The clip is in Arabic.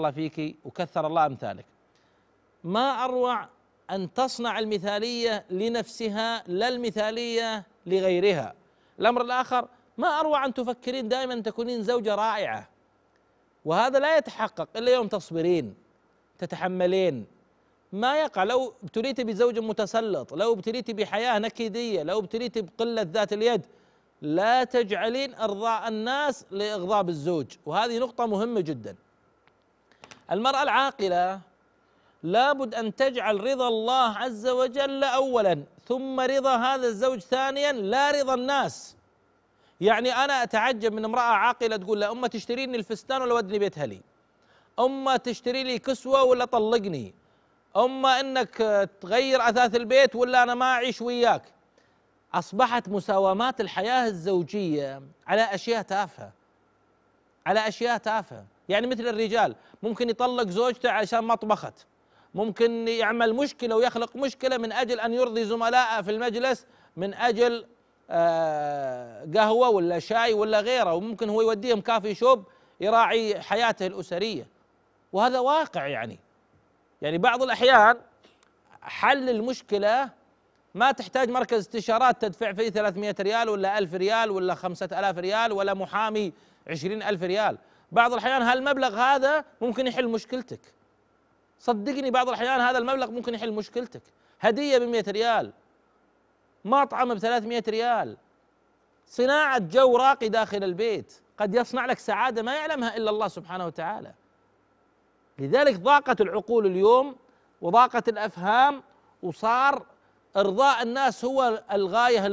الله فيك وكثر الله أمثالك. ما أروع أن تصنع المثالية لنفسها لا المثالية لغيرها. الأمر الآخر ما أروع أن تفكرين دائما تكونين زوجة رائعة. وهذا لا يتحقق إلا يوم تصبرين تتحملين. ما يقع لو ابتليت بزوج متسلط لو ابتليت بحياة نكدية لو ابتليت بقلة ذات اليد لا تجعلين أرضاء الناس لإغضاب الزوج. وهذه نقطة مهمة جدا. المرأة العاقلة لابد أن تجعل رضا الله عز وجل اولا ثم رضا هذا الزوج ثانيا لا رضا الناس. يعني أنا أتعجب من امرأة عاقلة تقول لا أمة تشتريني الفستان ولا ودني بيت هلي أمة تشتري لي كسوة ولا طلقني؟ اما إنك تغير أثاث البيت ولا أنا ما أعيش وياك؟ أصبحت مساومات الحياة الزوجية على أشياء تافهة. على أشياء تافهة. يعني مثل الرجال ممكن يطلق زوجته عشان ما طبخت. ممكن يعمل مشكلة ويخلق مشكلة من أجل أن يرضي زملائه في المجلس من أجل آه قهوة ولا شاي ولا غيره. وممكن هو يوديهم كافي شوب يراعي حياته الأسرية. وهذا واقع يعني. يعني بعض الأحيان حل المشكلة ما تحتاج مركز استشارات تدفع فيه 300 ريال ولا 1000 ريال ولا 5000 ريال ولا محامي 20000 ريال. بعض الأحيان هالمبلغ هذا ممكن يحل مشكلتك. صدقني بعض الأحيان هذا المبلغ ممكن يحل مشكلتك. هدية ب 100 ريال مطعم ب 300 ريال صناعة جو راقي داخل البيت قد يصنع لك سعادة ما يعلمها إلا الله سبحانه وتعالى. لذلك ضاقت العقول اليوم وضاقت الأفهام وصار إرضاء الناس هو الغاية